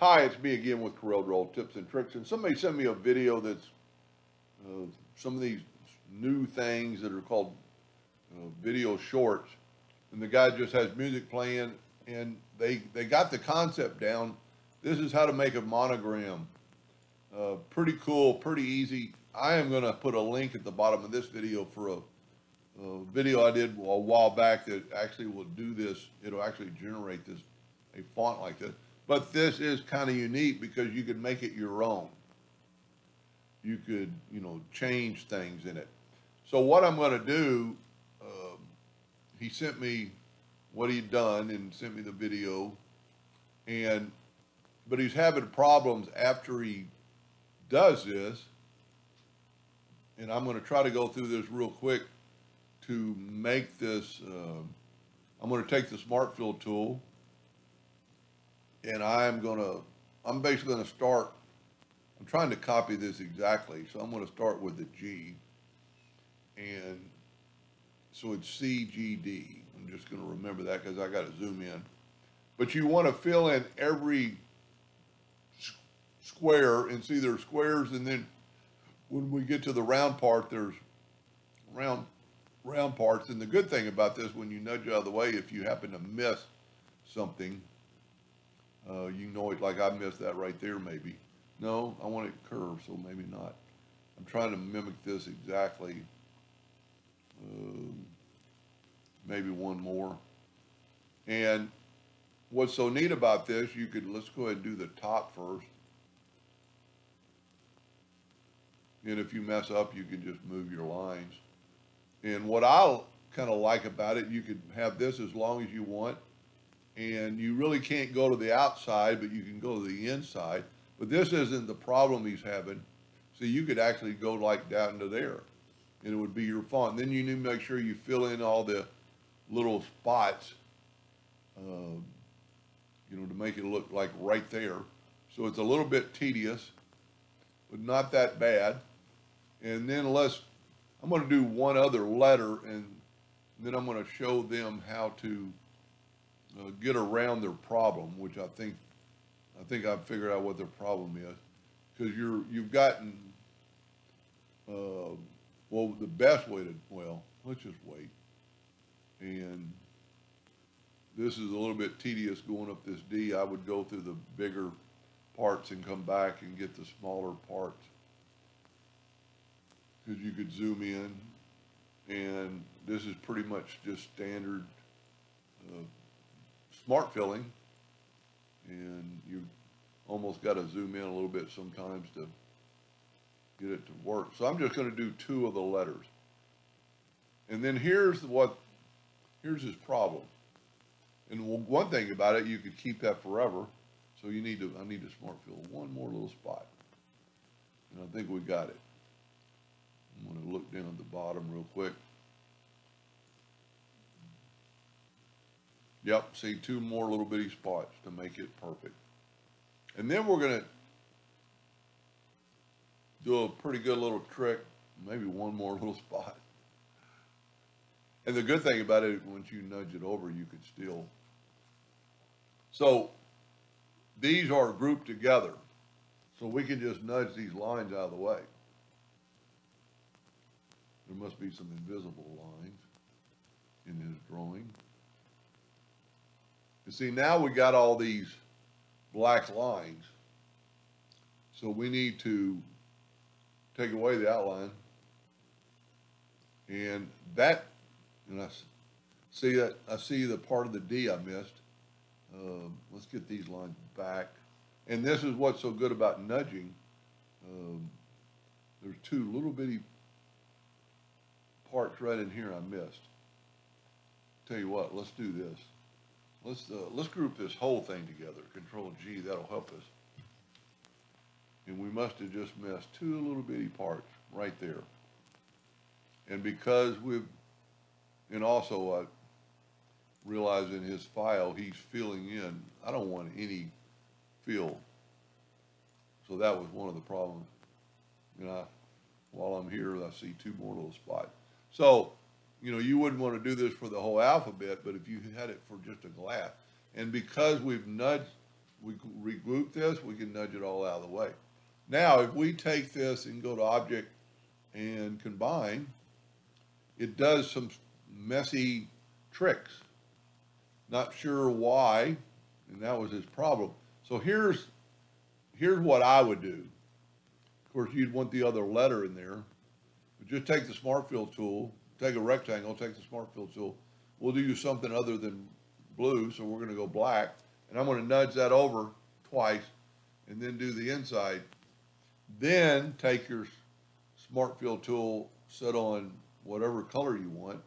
Hi, it's me again with Corel Draw Tips and Tricks, and somebody sent me a video that's uh, some of these new things that are called uh, video shorts, and the guy just has music playing, and they they got the concept down. This is how to make a monogram. Uh, pretty cool, pretty easy. I am going to put a link at the bottom of this video for a, a video I did a while back that actually will do this. It'll actually generate this a font like this. But this is kind of unique because you could make it your own. You could, you know, change things in it. So what I'm going to do, um, he sent me what he'd done and sent me the video. And, but he's having problems after he does this. And I'm going to try to go through this real quick to make this, uh, I'm going to take the Smart Fill tool and I'm gonna, I'm basically gonna start, I'm trying to copy this exactly, so I'm gonna start with the G. And so it's CGD. I'm just gonna remember that because I gotta zoom in. But you wanna fill in every square and see there's squares and then when we get to the round part, there's round round parts. And the good thing about this, when you nudge out of the way, if you happen to miss something, uh, you know it like I missed that right there maybe. No, I want it curved, so maybe not. I'm trying to mimic this exactly. Uh, maybe one more. And what's so neat about this, you could, let's go ahead and do the top first. And if you mess up, you can just move your lines. And what I kind of like about it, you could have this as long as you want and you really can't go to the outside, but you can go to the inside. But this isn't the problem he's having. So you could actually go like down to there, and it would be your font. Then you need to make sure you fill in all the little spots, uh, you know, to make it look like right there. So it's a little bit tedious, but not that bad. And then let's, I'm going to do one other letter, and then I'm going to show them how to uh, get around their problem, which I think, I think I've figured out what their problem is. Because you're, you've gotten, uh, well, the best way to, well, let's just wait. And this is a little bit tedious going up this D. I would go through the bigger parts and come back and get the smaller parts. Because you could zoom in and this is pretty much just standard uh, smart filling and you almost got to zoom in a little bit sometimes to get it to work. So I'm just going to do two of the letters. And then here's what, here's his problem. And one thing about it, you could keep that forever. So you need to, I need to smart fill one more little spot. And I think we got it. I'm going to look down at the bottom real quick. Yep, see two more little bitty spots to make it perfect. And then we're going to do a pretty good little trick, maybe one more little spot. And the good thing about it, once you nudge it over, you could still. So these are grouped together. So we can just nudge these lines out of the way. There must be some invisible lines in his drawing. You see, now we got all these black lines. So we need to take away the outline. And that, and I see that, I see the part of the D I missed. Um, let's get these lines back. And this is what's so good about nudging. Um, there's two little bitty parts right in here I missed. Tell you what, let's do this. Let's, uh, let's group this whole thing together. Control G, that'll help us. And we must have just missed two little bitty parts right there. And because we've, and also I realize in his file, he's filling in, I don't want any fill. So that was one of the problems. And I, while I'm here, I see two more little spots. So you know, you wouldn't want to do this for the whole alphabet, but if you had it for just a glass, and because we've nudged we can regroup this, we can nudge it all out of the way. Now, if we take this and go to object and combine, it does some messy tricks. Not sure why, and that was his problem. So here's, here's what I would do. Of course, you'd want the other letter in there. But just take the Smart Fill tool, take a rectangle, take the Smart Fill tool. We'll do something other than blue, so we're gonna go black. And I'm gonna nudge that over twice and then do the inside. Then take your Smart Fill tool, set on whatever color you want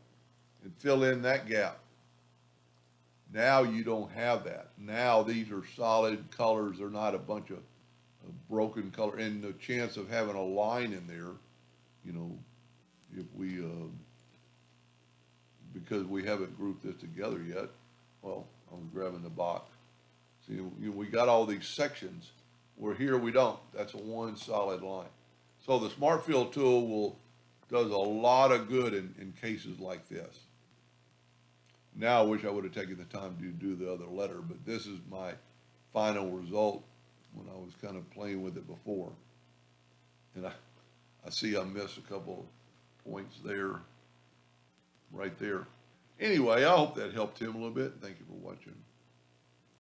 and fill in that gap. Now you don't have that. Now these are solid colors. They're not a bunch of, of broken color. And the chance of having a line in there, you know, if we, uh, because we haven't grouped this together yet, well, I'm grabbing the box. See, we got all these sections, We're here we don't. That's a one solid line. So the Smart Fill tool will, does a lot of good in, in cases like this. Now I wish I would have taken the time to do the other letter, but this is my final result when I was kind of playing with it before. And I, I see I missed a couple points there, right there. Anyway, I hope that helped him a little bit. Thank you for watching.